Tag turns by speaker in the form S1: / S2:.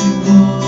S1: you want.